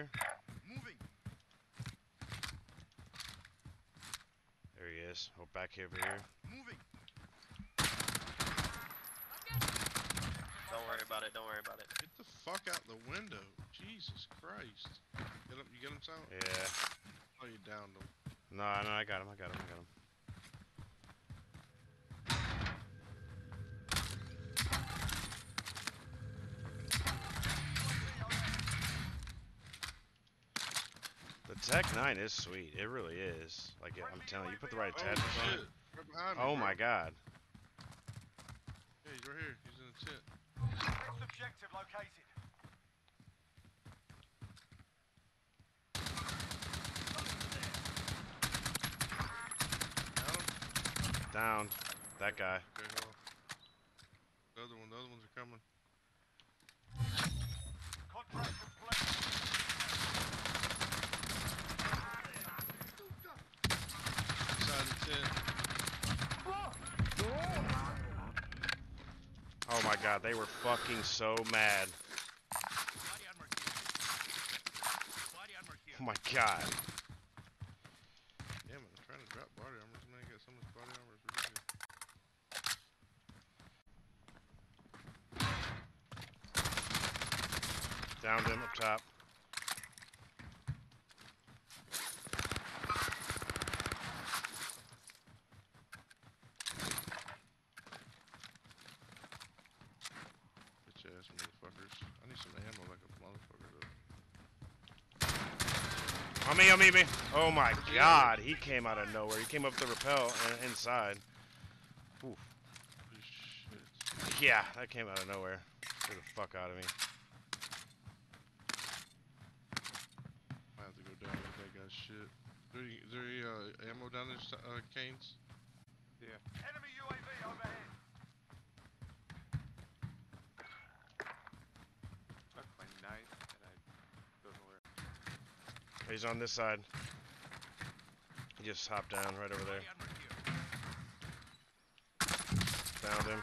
here. Moving. There he is. Oh, back over here. Moving. Don't worry about it. Don't worry about it. Get the fuck out the window. Jesus Christ. Get him, you get him, Sal? Yeah. Oh, you downed him. No, no, I got him. I got him. I got him. Tec-9 is sweet. It really is. Like, I'm telling you, you put the right attachments oh, on it. Right behind me, Oh bro. my god. Yeah, he's right here. He's in the tent. Next objective located. Down. That guy. Okay, hold on. The other one, the other ones are coming. Contract complete. Inside the tent. Oh my god, they were fucking so mad. Body armor here. Body armor here. Oh my god. Damn it, I'm trying to drop body armor. Man got so much body armor. Downed him up top. Ass motherfuckers. I need some ammo like a motherfucker though. On me, on me, me. Oh my god, he came out of nowhere. He came up the rappel and inside. Oof. Yeah, that came out of nowhere. Get the fuck out of me. I have to go down with that guy's shit. Is there, any- is there any uh, ammo down there, uh, Canes? Enemy UAV overhead. Fuck my knife and I don't know where. He's on this side. He just hopped down right over there. Found him.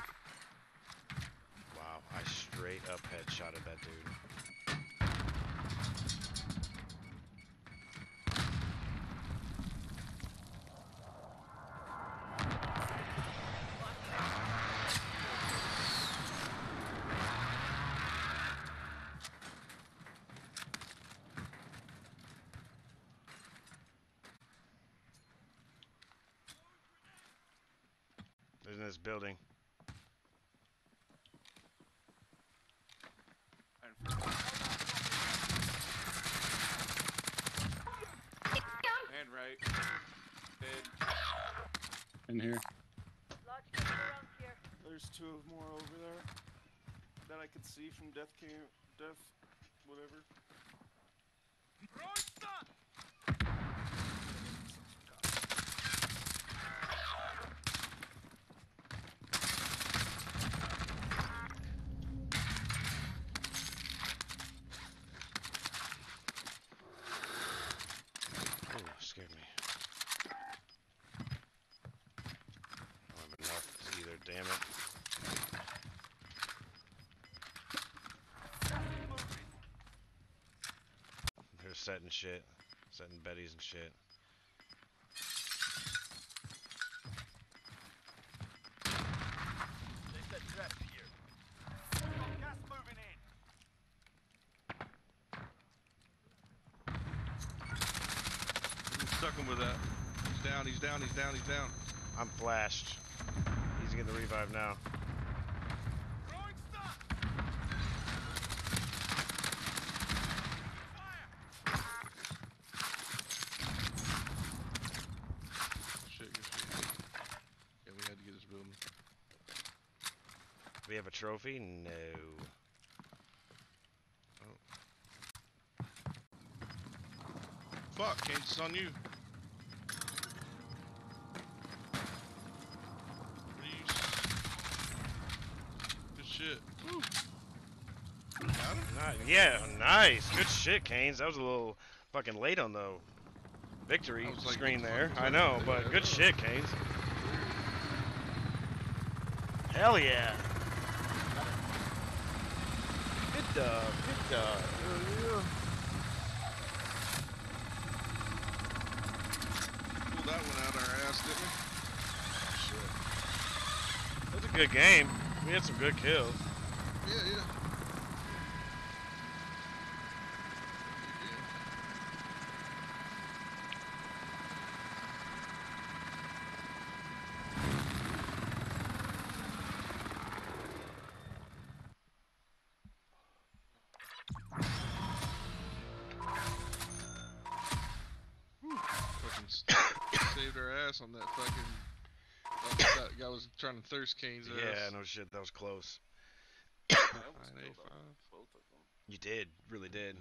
Wow, I straight up headshotted that dude. In this building. And for and right. Dead. In here. Large number around here. There's two more over there that I could see from death camp, death, whatever. Throwing stun. Ooh, scared me. I don't have enough either, damn it. They're setting shit. Setting Betty's and shit. They set traps here. Got gas moving in. I'm stuck him with that. He's down, he's down, he's down, he's down. I'm flashed. Getting the revive now. Shit. Yeah, we had to get this building. We have a trophy? No. Oh. Fuck, Canes, it's on you. shit. Nice. Yeah, nice. Good shit, Canes. That was a little fucking late on the victory like, screen there. I know, but good shit, Canes. Hell yeah. Good dog, good dub. Pulled that one out of our ass, didn't we? Shit. That was a good game. We had some good kills. Yeah, yeah. Saved our ass on that fucking. That, that guy was trying to thirst canes Yeah, ass. no shit. That was close. I almost killed both of them. You did. Really did.